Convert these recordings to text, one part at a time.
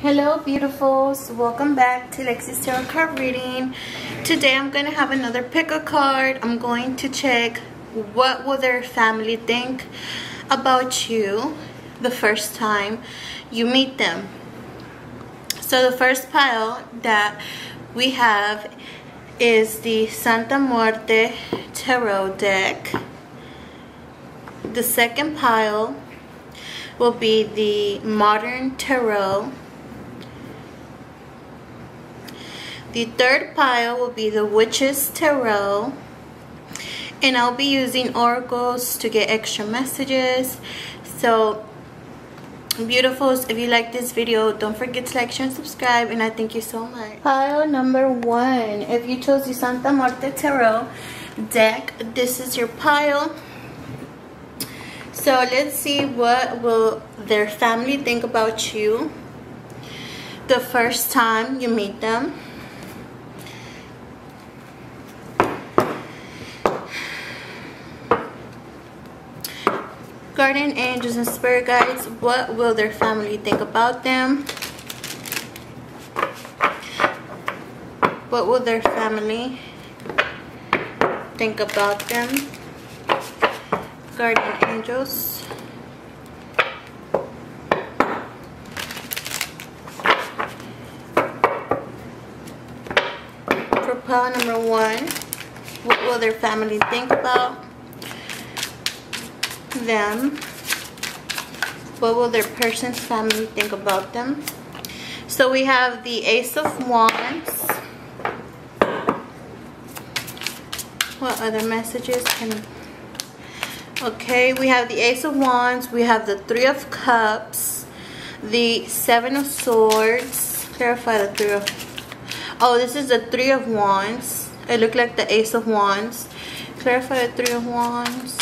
Hello beautifuls, welcome back to Lexie's Tarot Card Reading. Today I'm going to have another pick a card. I'm going to check what will their family think about you the first time you meet them. So the first pile that we have is the Santa Muerte Tarot deck. The second pile will be the Modern Tarot. The third pile will be the Witches Tarot. And I'll be using oracles to get extra messages. So, beautifuls, if you like this video, don't forget to like, share, and subscribe. And I thank you so much. Pile number one. If you chose the Santa Muerte Tarot deck, this is your pile. So let's see what will their family think about you the first time you meet them. Angels and spirit guides. What will their family think about them? What will their family think about them? Guardian angels. For number one. What will their family think about them. What will their person's family think about them? So we have the ace of wands. What other messages can okay we have the ace of wands we have the three of cups the seven of swords. Clarify the three of oh this is the three of wands. It looked like the ace of wands. Clarify the three of wands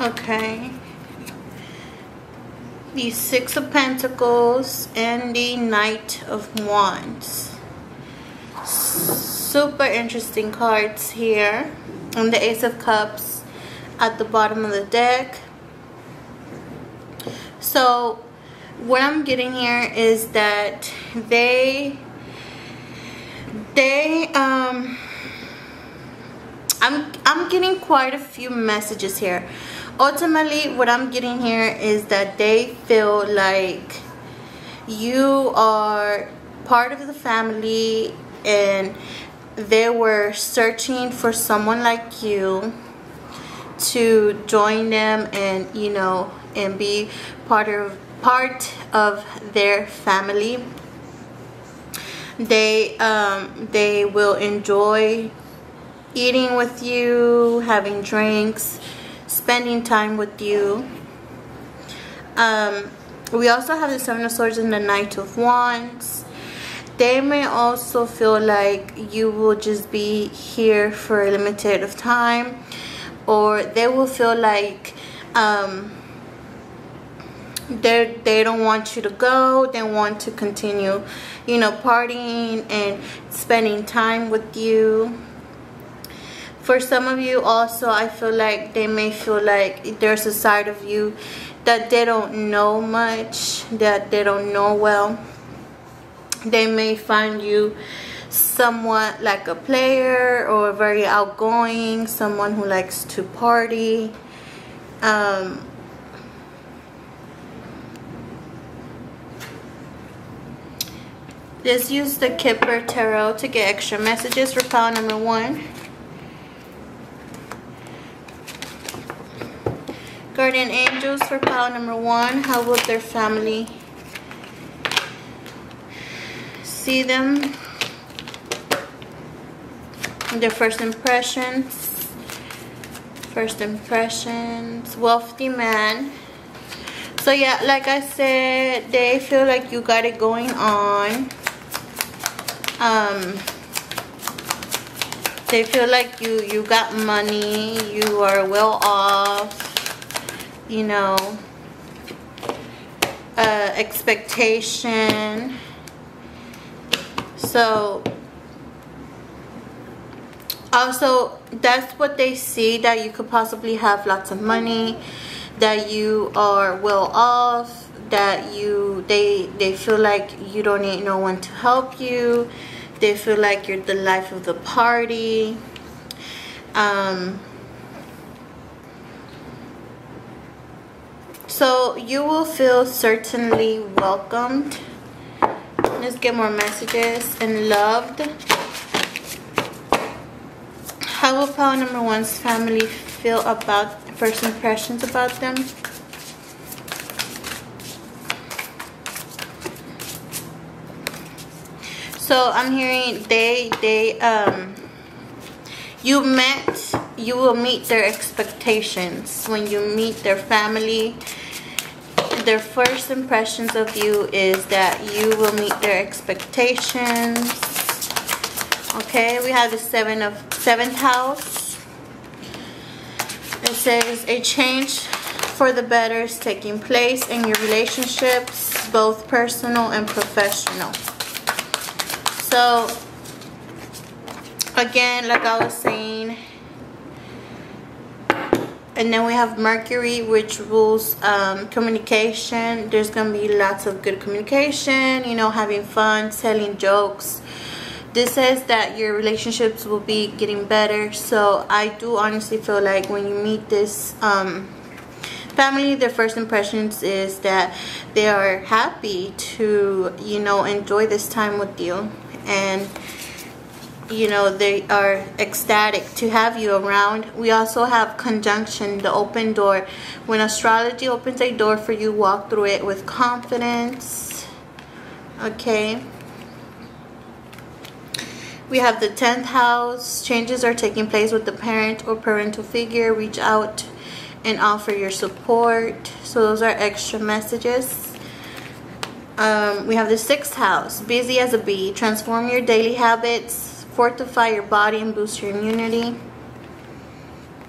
Okay. Six of Pentacles and the Knight of Wands. Super interesting cards here. And the Ace of Cups at the bottom of the deck. So, what I'm getting here is that they, they, um, I'm, I'm getting quite a few messages here ultimately what I'm getting here is that they feel like you are part of the family and they were searching for someone like you to join them and you know and be part of part of their family. They um, they will enjoy eating with you having drinks spending time with you. Um, we also have the Seven of Swords and the Knight of Wands. They may also feel like you will just be here for a limited of time or they will feel like um, they they don't want you to go they want to continue you know partying and spending time with you for some of you also I feel like they may feel like there's a side of you that they don't know much that they don't know well they may find you somewhat like a player or very outgoing someone who likes to party um, Let's use the Kipper Tarot to get extra messages for pile number one. Guardian Angels for pile number one. How will their family see them? Their first impressions. First impressions. Wealthy man. So yeah, like I said, they feel like you got it going on. Um, they feel like you you got money, you are well off you know uh, expectation. So also that's what they see that you could possibly have lots of money that you are well off that you they they feel like you don't need no one to help you they feel like you're the life of the party um so you will feel certainly welcomed. Let's get more messages. And loved. How will pile number one's family feel about first impressions about them? So I'm hearing they they um you met you will meet their expectations. When you meet their family their first impressions of you is that you will meet their expectations. Okay we have the seven of seventh house. It says a change for the better is taking place in your relationships both personal and professional. So again like I was saying and then we have Mercury which rules um, communication. There's gonna be lots of good communication you know having fun telling jokes. This says that your relationships will be getting better. So i do honestly feel like when you meet this um, family their first impressions is that they are happy to you know enjoy this time with you. And you know they are ecstatic to have you around we also have conjunction the open door when astrology opens a door for you walk through it with confidence okay we have the 10th house. Changes are taking place with the parent or parental figure. Reach out and offer your support. So those are extra messages. Um, we have the 6th house. Busy as a bee. Transform your daily habits. Fortify your body and boost your immunity.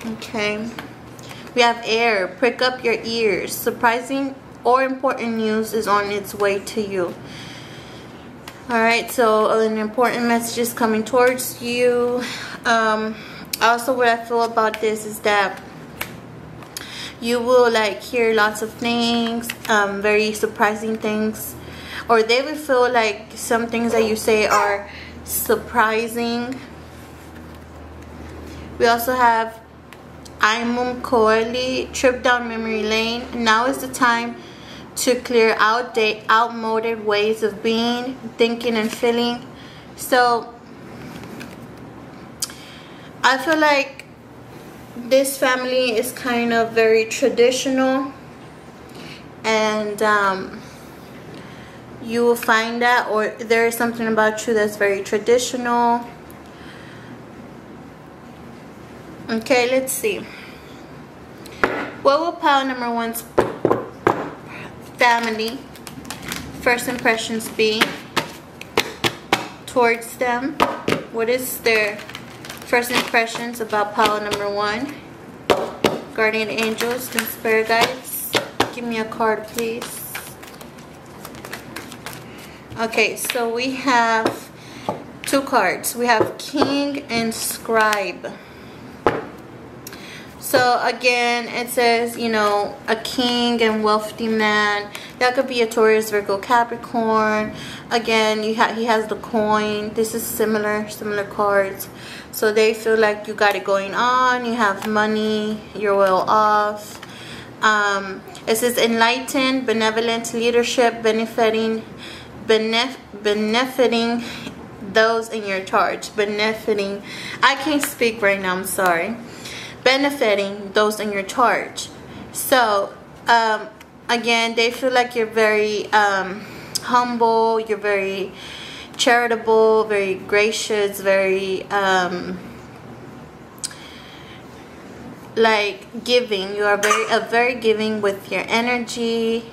Okay. We have air. Prick up your ears. Surprising or important news is on its way to you. Alright, so an important message is coming towards you. Um, also, what I feel about this is that you will like hear lots of things, um, very surprising things. Or they will feel like some things that you say are surprising. We also have Imum Coeli, Trip Down Memory Lane. Now is the time to clear outdate, outmoded ways of being, thinking, and feeling. So, I feel like this family is kind of very traditional and um, you will find that or there is something about you that's very traditional okay let's see what will pile number one's family first impressions be towards them? What is their first impressions about pile number one? Guardian angels and spirit guides. Give me a card, please. Okay, so we have two cards. We have King and Scribe. So again, it says, you know, a king and wealthy man. That could be a Taurus, Virgo, Capricorn. Again, you ha he has the coin. This is similar, similar cards. So they feel like you got it going on. You have money. You're well off. Um, it says enlightened, benevolent leadership, benefiting, benef benefiting those in your charge. Benefiting. I can't speak right now. I'm sorry benefiting those in your charge. So, um, again, they feel like you're very um, humble, you're very charitable, very gracious, very um, like giving. You are very a very giving with your energy.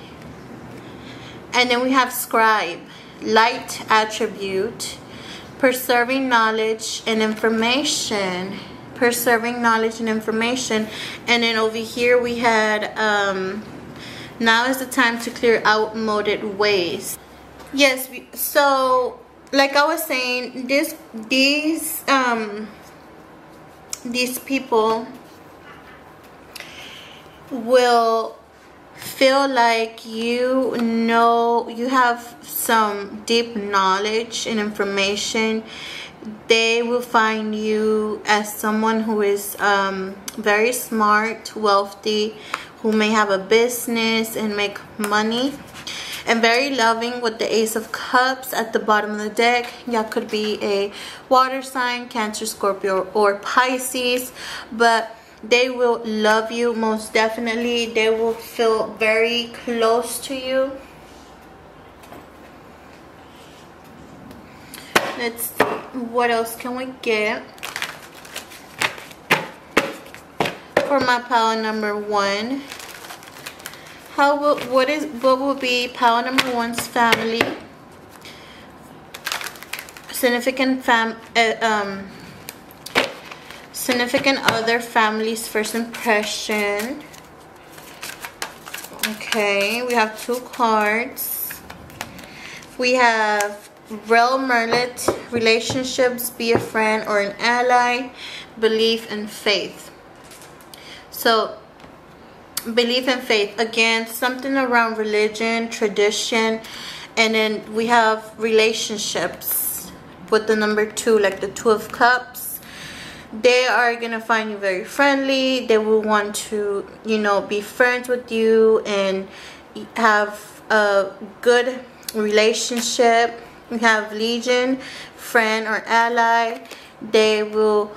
And then we have scribe, light attribute, preserving knowledge and information preserving knowledge and information. And then over here we had um, now is the time to clear outmoded ways yes so like i was saying this these um these people will feel like you know you have some deep knowledge and information. They will find you as someone who is um, very smart wealthy who may have a business and make money and very loving with the ace of cups at the bottom of the deck. Y'all could be a water sign cancer scorpio or pisces but they will love you most definitely. They will feel very close to you. Let's see what else can we get? For my pile number one how will what is what will be pile number one's family? Significant fam uh, um significant other family's first impression. Okay we have two cards. We have real merlet relationships be a friend or an ally belief and faith. So belief and faith again something around religion tradition and then we have relationships with the number two like the two of cups they are gonna find you very friendly. They will want to you know be friends with you and have a good relationship. We have legion friend or ally. They will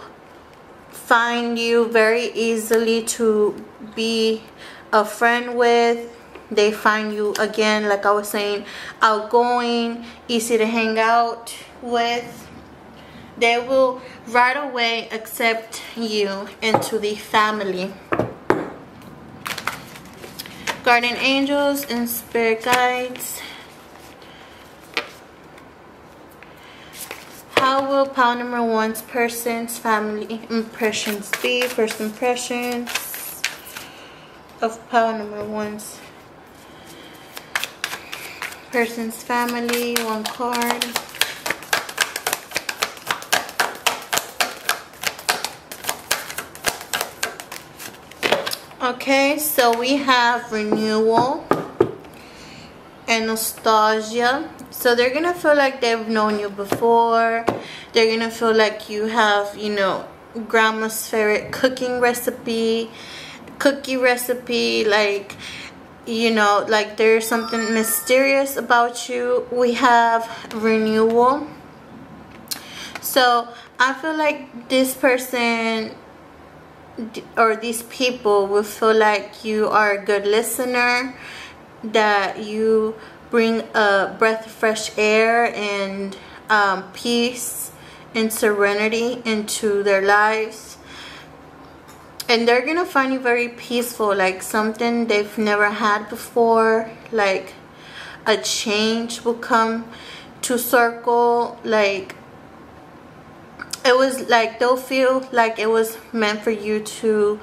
find you very easily to be a friend with. They find you again like i was saying outgoing easy to hang out with they will right away accept you into the family. Guardian angels and spirit guides. How will pile number one's person's family impressions be? First impressions of pile number one's person's family. One card. Okay, so we have renewal and nostalgia. So they're gonna feel like they've known you before. They're gonna feel like you have, you know, grandma's favorite cooking recipe, cookie recipe, like you know, like there's something mysterious about you. We have renewal. So I feel like this person or these people will feel like you are a good listener, that you bring a breath of fresh air and um, peace and serenity into their lives. And they're gonna find you very peaceful, like something they've never had before, like a change will come to circle, like it was like they'll feel like it was meant for you to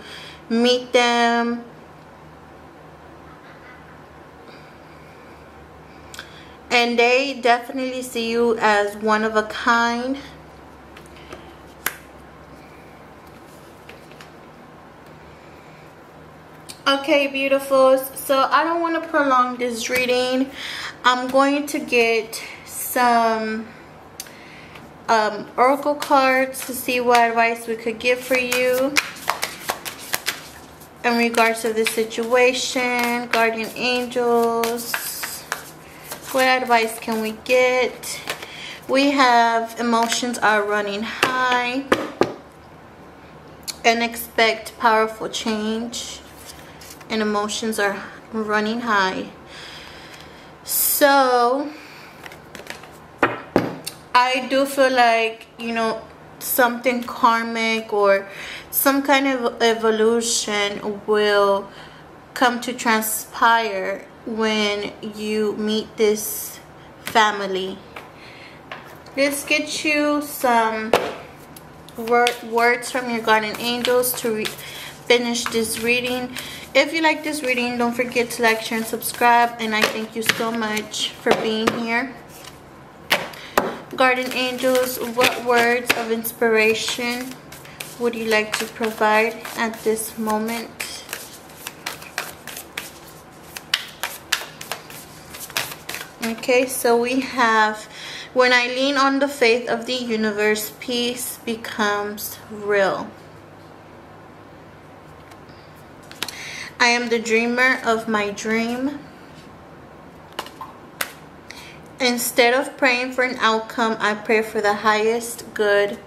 meet them. And they definitely see you as one of a kind. Okay beautiful so i don't want to prolong this reading. I'm going to get some um, oracle cards to see what advice we could give for you in regards to this situation guardian angels. What advice can we get? We have emotions are running high and expect powerful change and emotions are running high. So I do feel like, you know, something karmic or some kind of evolution will come to transpire when you meet this family. Let's get you some word, words from your guardian angels to finish this reading. If you like this reading, don't forget to like, share, and subscribe. And I thank you so much for being here. Guardian Angels, what words of inspiration would you like to provide at this moment? Okay, so we have when I lean on the faith of the universe, peace becomes real. I am the dreamer of my dream. Instead of praying for an outcome, I pray for the highest good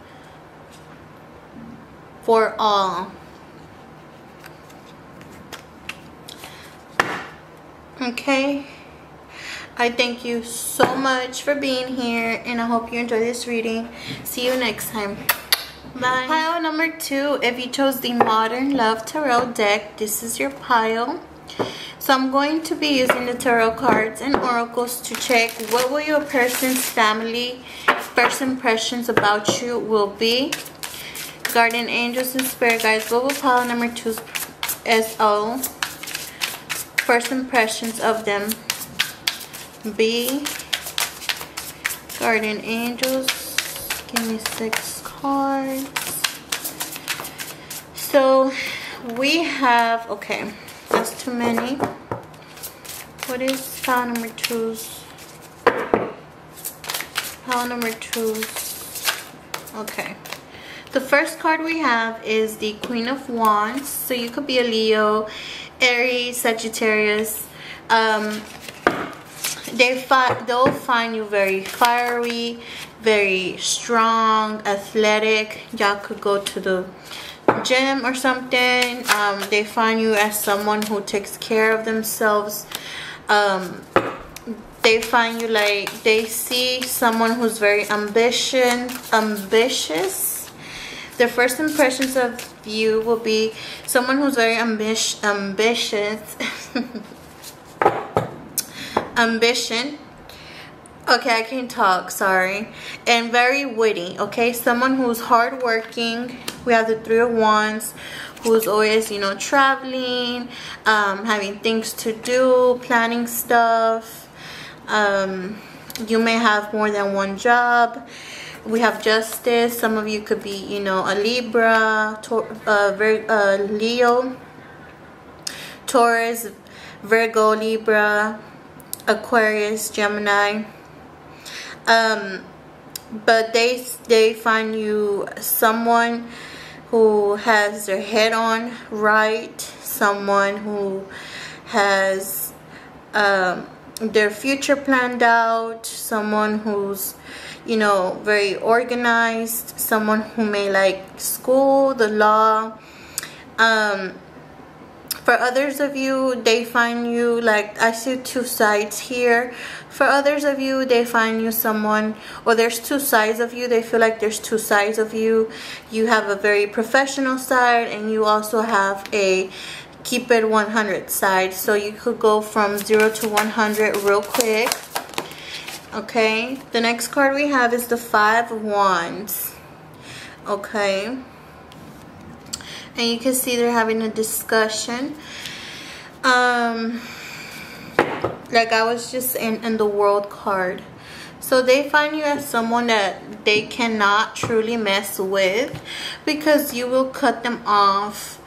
for all. Okay. I thank you so much for being here and I hope you enjoy this reading. See you next time. Bye. Pile number two, if you chose the Modern Love Tarot deck, this is your pile. So I'm going to be using the tarot cards and oracles to check what will your person's family first impressions about you will be. Guardian Angels and Spirit Guides, what will pile number two SO first impressions of them be? Guardian Angels, give me six cards. So we have, okay, that's too many. What is file number two's? File number two's. Okay. The first card we have is the Queen of Wands. So you could be a Leo, Aries, Sagittarius. Um, they fi they'll find you very fiery, very strong, athletic. Y'all could go to the gym or something. Um, they find you as someone who takes care of themselves. Um, they find you like they see someone who's very ambition, ambitious. Their first impressions of you will be someone who's very ambi ambitious. ambition okay i can talk sorry. And very witty okay? Someone who's hardworking we have the three of wands who's always you know traveling um, having things to do planning stuff. Um, you may have more than one job. We have justice. Some of you could be you know a libra uh, uh, leo taurus virgo libra Aquarius, Gemini. Um, but they they find you someone who has their head on right, someone who has um, their future planned out, someone who's you know very organized, someone who may like school, the law. Um, for others of you they find you like i see two sides here. For others of you they find you someone or there's two sides of you they feel like there's two sides of you. You have a very professional side and you also have a keep it 100 side. So you could go from 0 to 100 real quick. Okay the next card we have is the five wands. Okay and you can see they're having a discussion. Um like i was just in in the world card. So they find you as someone that they cannot truly mess with because you will cut them off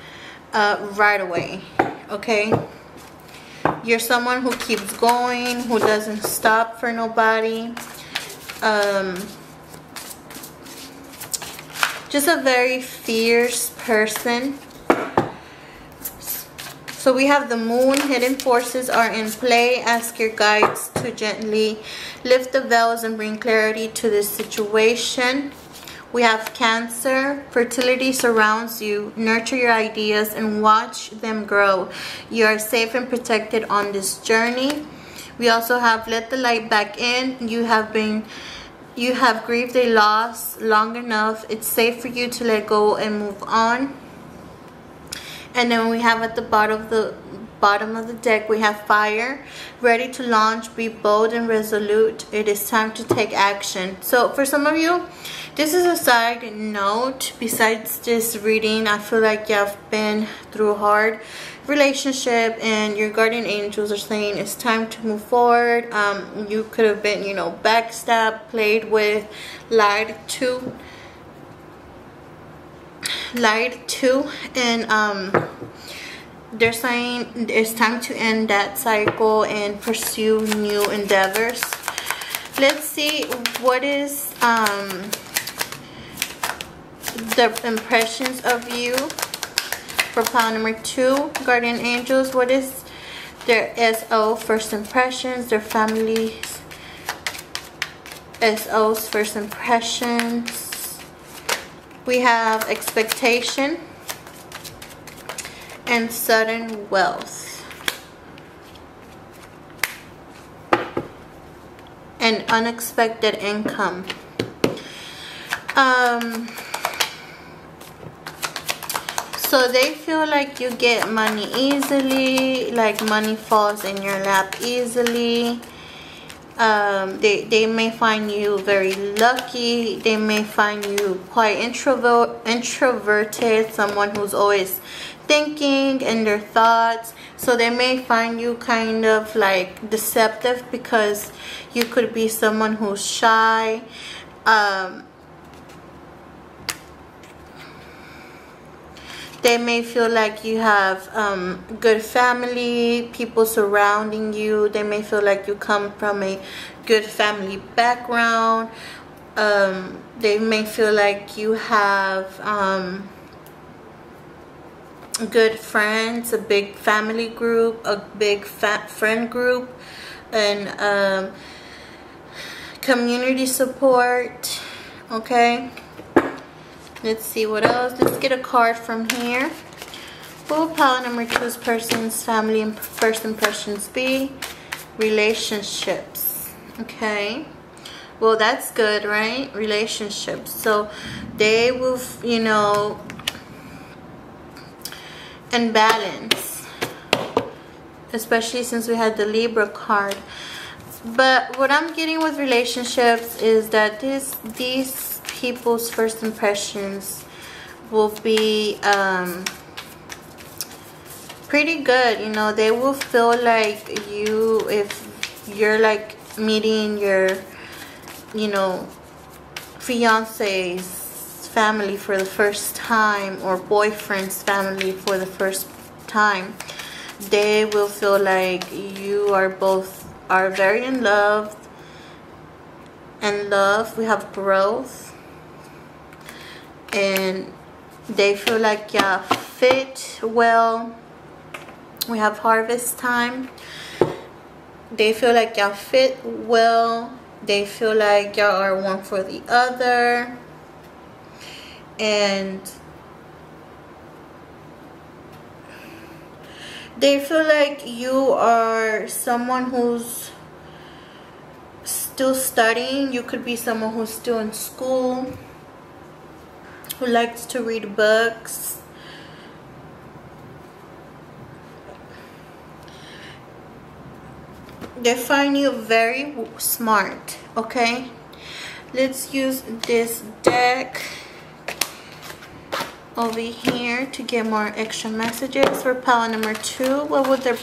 uh, right away okay? You're someone who keeps going who doesn't stop for nobody. Um just a very fierce person. So we have the moon, hidden forces are in play. Ask your guides to gently lift the veils and bring clarity to this situation. We have Cancer, fertility surrounds you. Nurture your ideas and watch them grow. You are safe and protected on this journey. We also have let the light back in. You have been you have grieved a loss long enough. It's safe for you to let go and move on. And then we have at the bottom of the bottom of the deck we have fire. Ready to launch be bold and resolute. It is time to take action. So for some of you this is a side note. Besides this reading i feel like you've been through hard relationship and your guardian angels are saying it's time to move forward. Um you could have been you know backstabbed played with lied to lied to and um they're saying it's time to end that cycle and pursue new endeavors. Let's see what is um the impressions of you for pile number two guardian angels. What is their so first impressions their families so's first impressions. We have expectation and sudden wealth. And unexpected income. Um so they feel like you get money easily like money falls in your lap easily. Um, they, they may find you very lucky. They may find you quite introvert introverted someone who's always thinking and their thoughts. So they may find you kind of like deceptive because you could be someone who's shy. Um, they may feel like you have um, good family, people surrounding you. They may feel like you come from a good family background. Um, they may feel like you have um, good friends, a big family group, a big friend group, and um, community support. Okay. Let's see what else. Let's get a card from here. What will pile number two's person's family and first impressions be? Relationships. Okay. Well, that's good, right? Relationships. So they will, you know, and balance. Especially since we had the Libra card. But what I'm getting with relationships is that this these people's first impressions will be um, pretty good. You know, they will feel like you, if you're like meeting your, you know, fiance's family for the first time or boyfriend's family for the first time, they will feel like you are both are very in love and love we have growth and they feel like y'all fit well. We have harvest time. They feel like y'all fit well. They feel like y'all are one for the other. And they feel like you are someone who's still studying. You could be someone who's still in school who likes to read books. They find you very smart, okay? Let's use this deck over here to get more extra messages for pile number two. What would the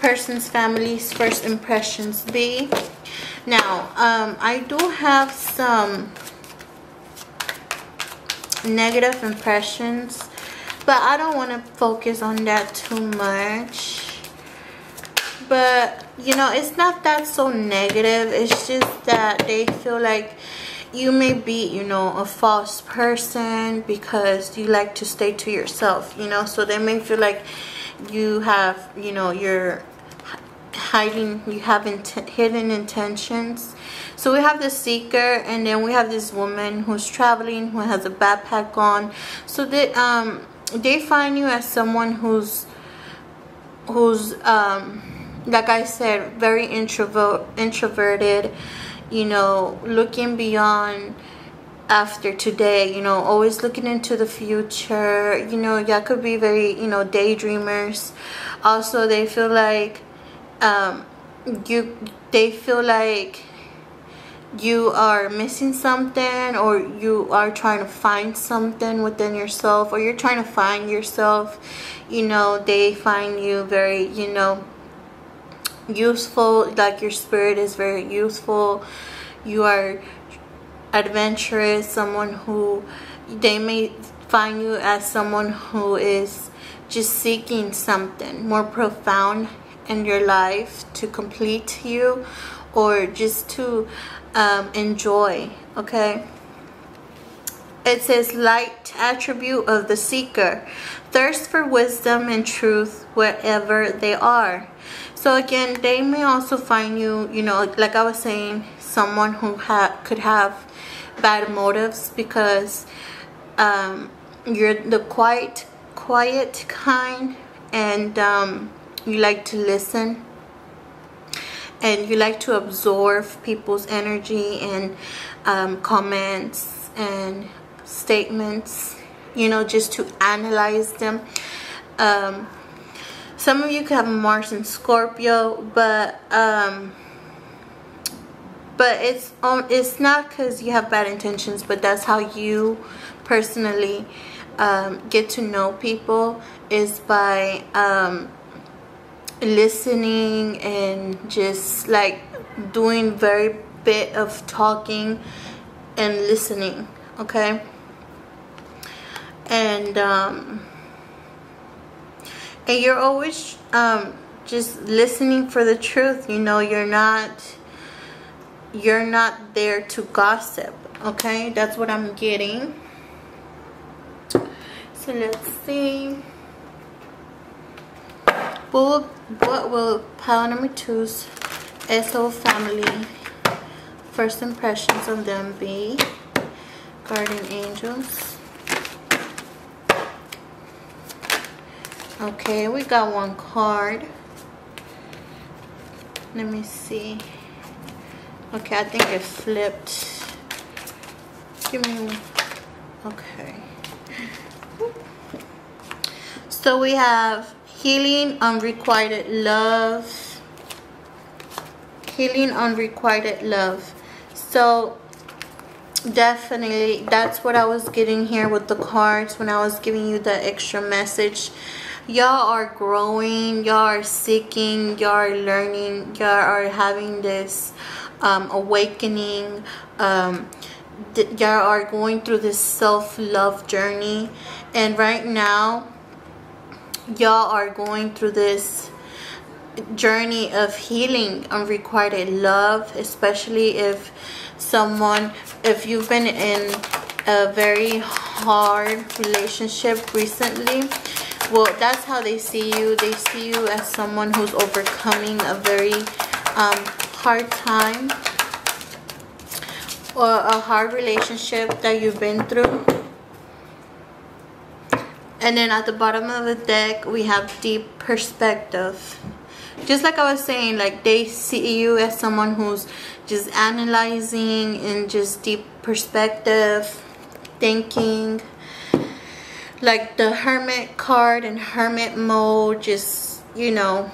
person's family's first impressions be? Now, um, I do have some negative impressions but I don't want to focus on that too much. But you know it's not that so negative it's just that they feel like you may be you know a false person because you like to stay to yourself you know? So they may feel like you have you know you're hiding you have int hidden intentions so we have the seeker and then we have this woman who's traveling who has a backpack on. So they um they find you as someone who's who's um like I said very introvert introverted, you know, looking beyond after today, you know, always looking into the future. You know, y'all could be very, you know, daydreamers. Also, they feel like um you they feel like you are missing something or you are trying to find something within yourself or you're trying to find yourself you know they find you very you know useful like your spirit is very useful. You are adventurous someone who they may find you as someone who is just seeking something more profound in your life to complete you or just to um, enjoy okay? It says light attribute of the seeker. Thirst for wisdom and truth wherever they are. So again they may also find you you know like i was saying someone who ha could have bad motives because um, you're the quiet quiet kind and um, you like to listen and you like to absorb people's energy and um, comments and statements you know just to analyze them. Um, some of you could have Mars and Scorpio but um, but it's on it's not because you have bad intentions but that's how you personally um, get to know people is by um, listening and just like doing very bit of talking and listening okay? And um and you're always um just listening for the truth you know you're not you're not there to gossip okay? That's what i'm getting. So let's see what, what will pile number two's SO family first impressions on them be? Guardian Angels. Okay, we got one card. Let me see. Okay, I think it flipped. Give me, okay. So we have healing unrequited love. Healing unrequited love. So definitely that's what I was getting here with the cards when I was giving you the extra message. Y'all are growing y'all are seeking y'all are learning y'all are having this um, awakening um, y'all are going through this self-love journey. And right now y'all are going through this journey of healing unrequited love especially if someone if you've been in a very hard relationship recently well that's how they see you. They see you as someone who's overcoming a very um, hard time or a hard relationship that you've been through and then at the bottom of the deck, we have deep perspective. Just like I was saying, like they see you as someone who's just analyzing and just deep perspective, thinking. Like the Hermit card and Hermit mode, just, you know.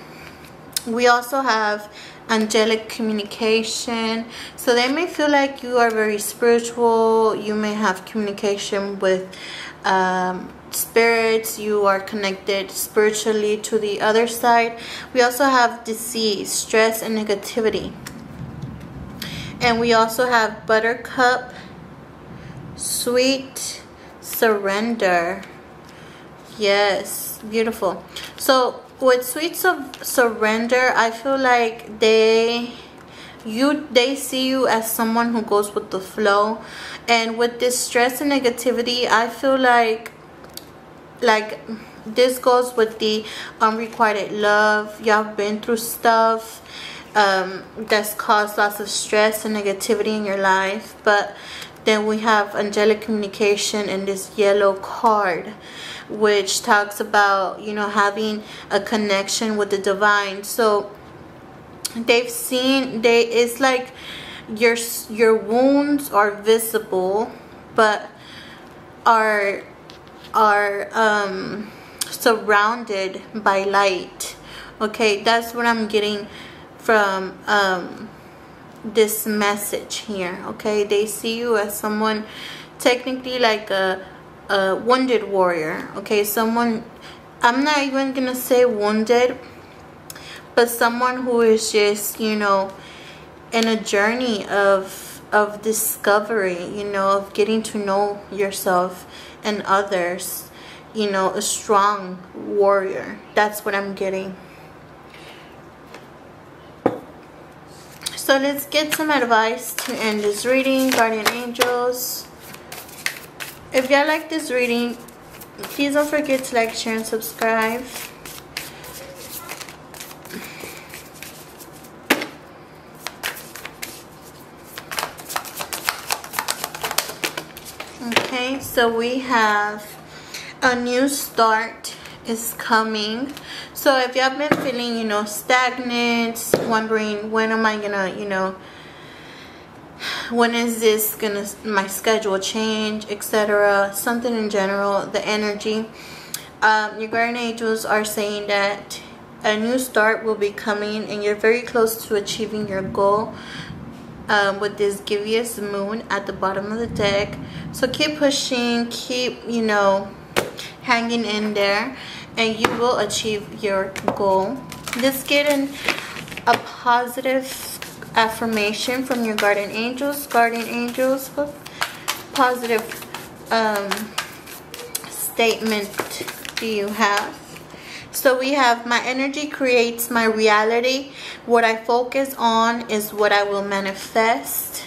We also have angelic communication so they may feel like you are very spiritual you may have communication with um, spirits you are connected spiritually to the other side. We also have disease stress and negativity. And we also have buttercup sweet surrender. Yes beautiful. So with sweet surrender i feel like they you they see you as someone who goes with the flow. And with this stress and negativity i feel like like this goes with the unrequited love. Y'all been through stuff um, that's caused lots of stress and negativity in your life. But then we have angelic communication in this yellow card which talks about you know having a connection with the divine. So they've seen they it's like your your wounds are visible but are are um, surrounded by light. Okay that's what I'm getting from um, this message here. Okay they see you as someone technically like a, a wounded warrior. Okay someone i'm not even gonna say wounded but someone who is just you know in a journey of of discovery you know of getting to know yourself and others you know a strong warrior. That's what i'm getting. So let's get some advice to end this reading guardian angels. If y'all like this reading please don't forget to like share and subscribe okay so we have a new start is coming. So if y'all been feeling you know stagnant wondering when am i gonna you know when is this gonna my schedule change etc something in general the energy um, your guardian angels are saying that a new start will be coming and you're very close to achieving your goal um, with this gibbous moon at the bottom of the deck. So keep pushing keep you know hanging in there and you will achieve your goal. Let's get in a positive affirmation from your guardian angels. Guardian angels positive um, statement do you have so we have my energy creates my reality. What I focus on is what I will manifest.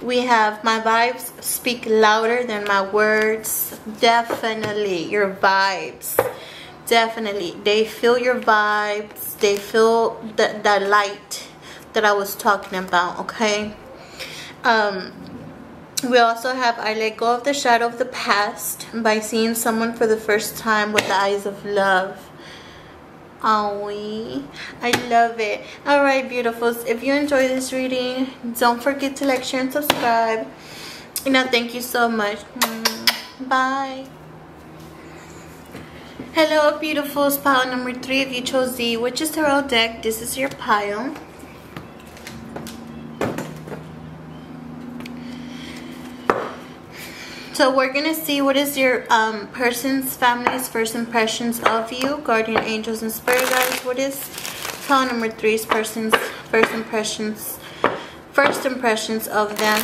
We have my vibes speak louder than my words. Definitely your vibes. Definitely. They feel your vibes. They feel the, the light that I was talking about. Okay. Um, we also have I let go of the shadow of the past by seeing someone for the first time with the eyes of love. Oh, I love it. All right, beautifuls. If you enjoy this reading, don't forget to like, share, and subscribe. And I thank you so much. Mm, bye. Hello, beautifuls. Pile number three. If you chose Z, which is the Witches Tarot deck, this is your pile. So we're going to see what is your um, person's, family's first impressions of you, guardian angels and spirit guides. What is pile number three's person's first impressions, first impressions of them.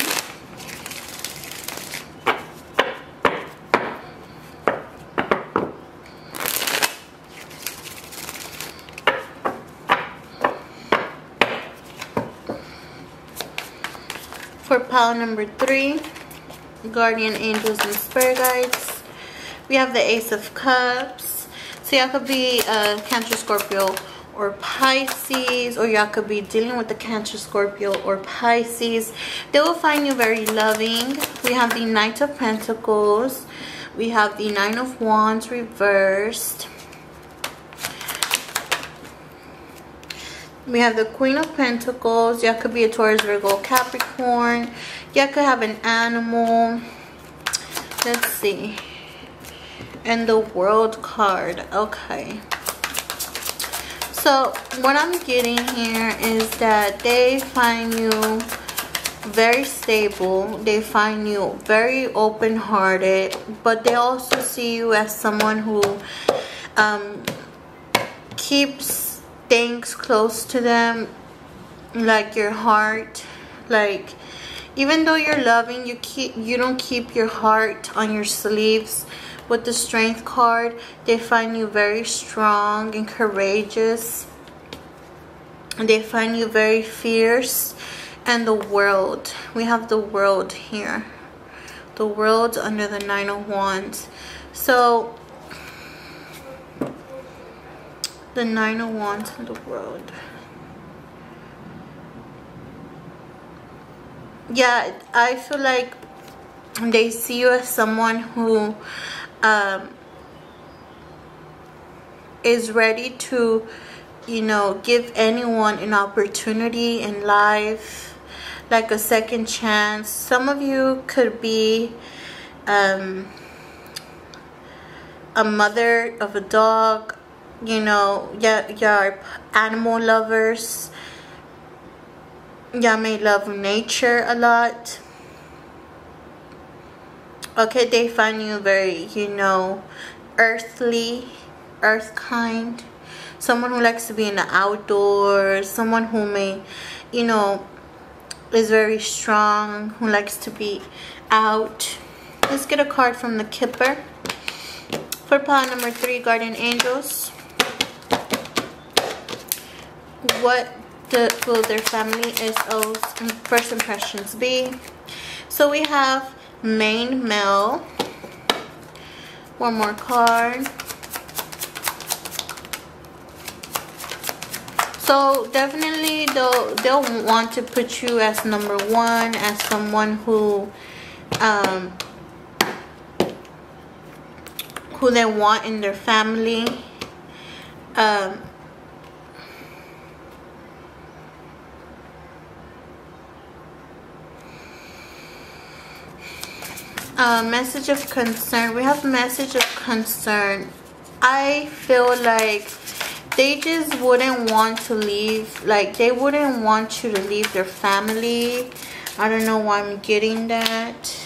For pile number three, guardian angels and spirit guides. We have the ace of cups. So y'all could be a cancer scorpio or pisces or y'all could be dealing with the cancer scorpio or pisces. They will find you very loving. We have the knight of pentacles. We have the nine of wands reversed. We have the queen of pentacles. Y'all could be a taurus virgo capricorn y'all could have an animal. Let's see. And the world card. Okay. So what i'm getting here is that they find you very stable. They find you very open-hearted but they also see you as someone who um, keeps things close to them like your heart like even though you're loving you keep you don't keep your heart on your sleeves. With the strength card they find you very strong and courageous. They find you very fierce. And the world we have the world here. The world under the nine of wands. So the nine of wands in the world yeah i feel like they see you as someone who um, is ready to you know give anyone an opportunity in life like a second chance. Some of you could be um, a mother of a dog you know yeah you're animal lovers y'all may love nature a lot. Okay they find you very you know earthly earth kind. Someone who likes to be in the outdoors someone who may you know is very strong who likes to be out. Let's get a card from the kipper. For pile number three guardian angels. What the, will their family is oh first impressions be so we have main male. One more card. So definitely they'll, they'll want to put you as number one, as someone who um, who they want in their family. Um, uh, message of concern. We have message of concern. I feel like they just wouldn't want to leave like they wouldn't want you to leave their family. I don't know why i'm getting that.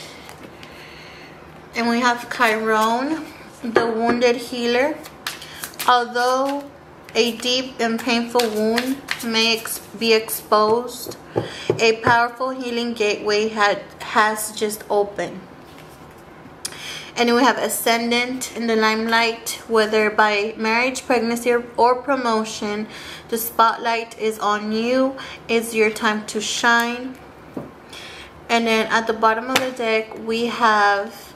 And we have chiron the wounded healer. Although a deep and painful wound may ex be exposed a powerful healing gateway had has just opened and we have ascendant in the limelight whether by marriage pregnancy or promotion. The spotlight is on you. It's your time to shine. And then at the bottom of the deck we have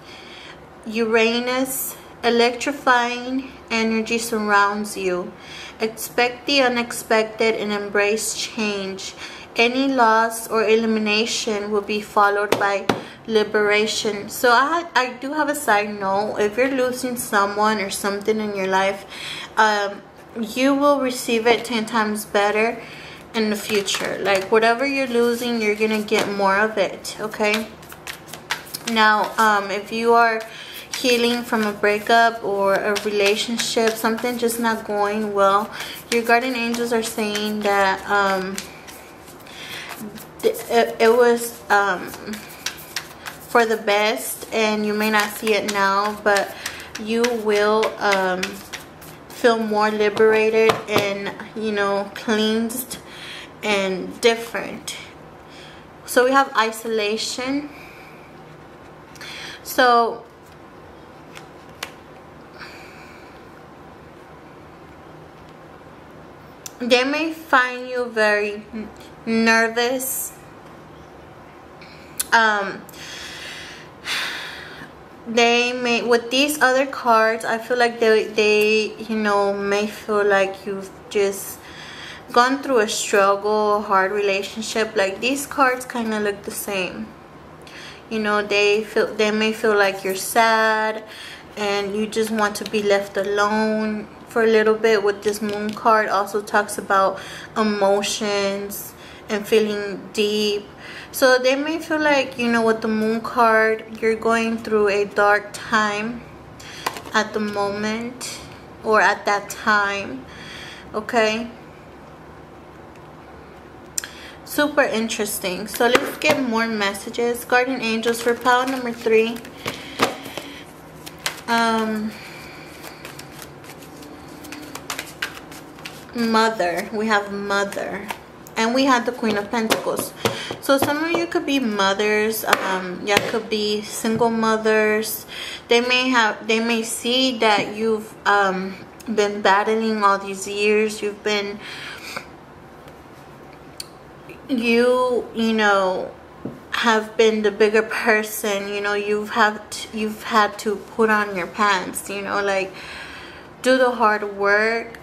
Uranus electrifying energy surrounds you. Expect the unexpected and embrace change any loss or elimination will be followed by liberation. So i i do have a side note. If you're losing someone or something in your life um, you will receive it 10 times better in the future. Like whatever you're losing you're gonna get more of it okay? Now um, if you are healing from a breakup or a relationship something just not going well your guardian angels are saying that um, it, it was um, for the best and you may not see it now but you will um, feel more liberated and you know cleansed and different. So we have isolation. So they may find you very nervous. Um they may with these other cards i feel like they they you know may feel like you've just gone through a struggle a hard relationship. Like these cards kind of look the same. You know they feel they may feel like you're sad and you just want to be left alone for a little bit with this moon card. Also talks about emotions and feeling deep. So they may feel like you know with the moon card you're going through a dark time at the moment or at that time okay? Super interesting. So let's get more messages. Guardian angels for pile number three. Um mother. We have mother and we had the queen of pentacles. So some of you could be mothers um yeah could be single mothers. They may have they may see that you've um been battling all these years. You've been you you know have been the bigger person. You know you've have you've had to put on your pants you know like do the hard work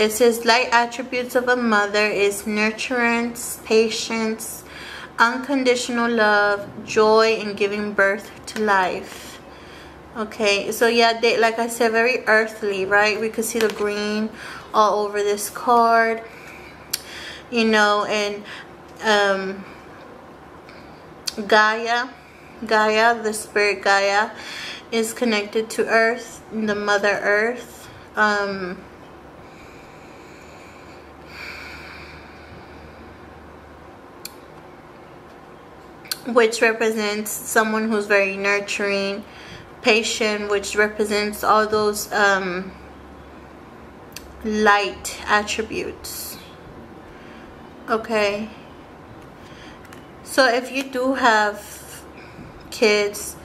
it says light attributes of a mother is nurturance, patience, unconditional love, joy, and giving birth to life. Okay, so yeah, they, like I said, very earthly, right? We could see the green all over this card, you know, and um, Gaia, Gaia, the spirit Gaia, is connected to Earth, the Mother Earth. Um, which represents someone who's very nurturing patient which represents all those um, light attributes. Okay. So if you do have kids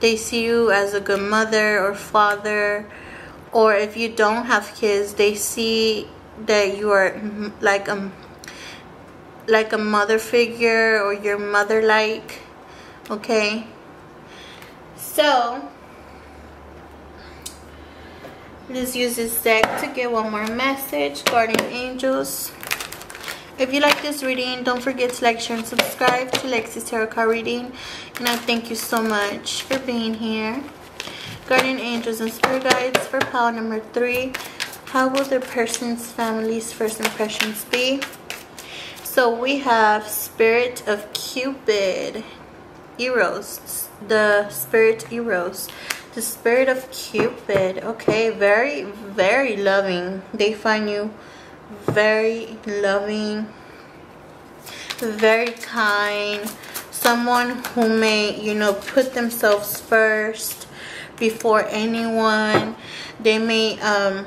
they see you as a good mother or father or if you don't have kids they see that you are like a like a mother figure or your mother like okay? So let's use this deck to get one more message guardian angels. If you like this reading don't forget to like share and subscribe to lexie's tarot card reading. And i thank you so much for being here. Guardian angels and spirit guides for pile number three. How will the person's family's first impressions be so we have Spirit of Cupid, Eros, the Spirit Eros, the Spirit of Cupid. Okay, very, very loving. They find you very loving, very kind, someone who may, you know, put themselves first before anyone. They may, um,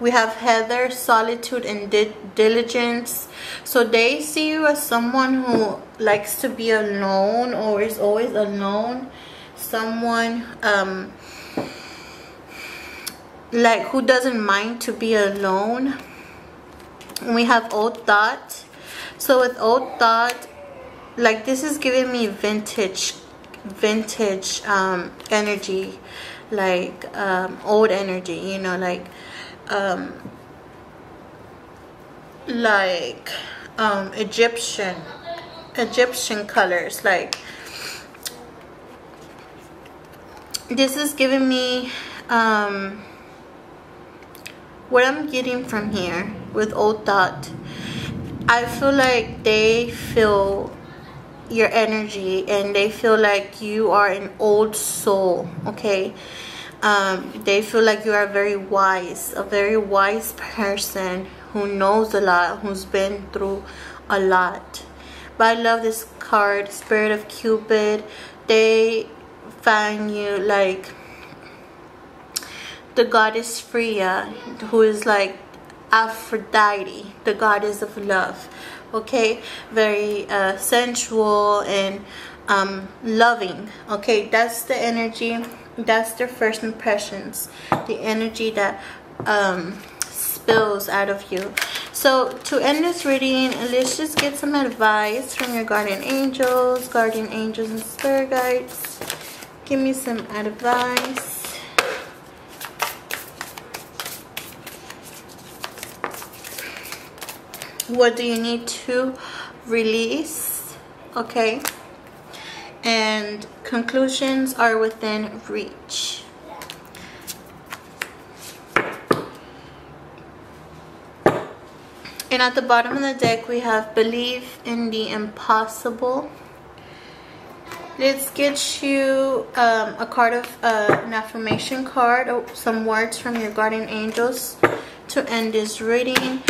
we have Heather, Solitude, and di Diligence. So they see you as someone who likes to be alone or is always alone. Someone um, like who doesn't mind to be alone. We have Old Thought. So with Old Thought, like this is giving me vintage vintage um, energy like um, old energy you know like um, like um, Egyptian Egyptian colors like this is giving me um, what I'm getting from here with old thought. I feel like they feel your energy and they feel like you are an old soul okay um, they feel like you are very wise, a very wise person who knows a lot, who's been through a lot. But I love this card, Spirit of Cupid. They find you like the goddess Freya, who is like Aphrodite, the goddess of love. Okay, very uh, sensual and um, loving. Okay, that's the energy that's their first impressions the energy that um, spills out of you. So to end this reading let's just get some advice from your guardian angels guardian angels and spirit guides. Give me some advice. What do you need to release? Okay and conclusions are within reach. And at the bottom of the deck, we have Believe in the Impossible. Let's get you um, a card of uh, an affirmation card, or some words from your guardian angels to end this reading.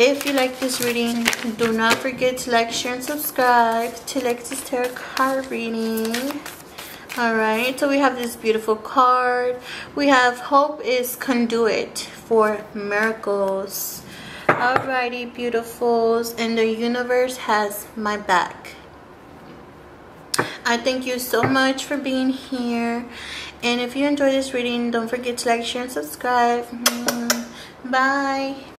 If you like this reading, do not forget to like, share, and subscribe to Lexie's Tarot card reading. Alright, so we have this beautiful card. We have Hope is Conduit for Miracles. Alrighty, beautifuls. And the universe has my back. I thank you so much for being here. And if you enjoyed this reading, don't forget to like, share, and subscribe. Mm-hmm. Bye.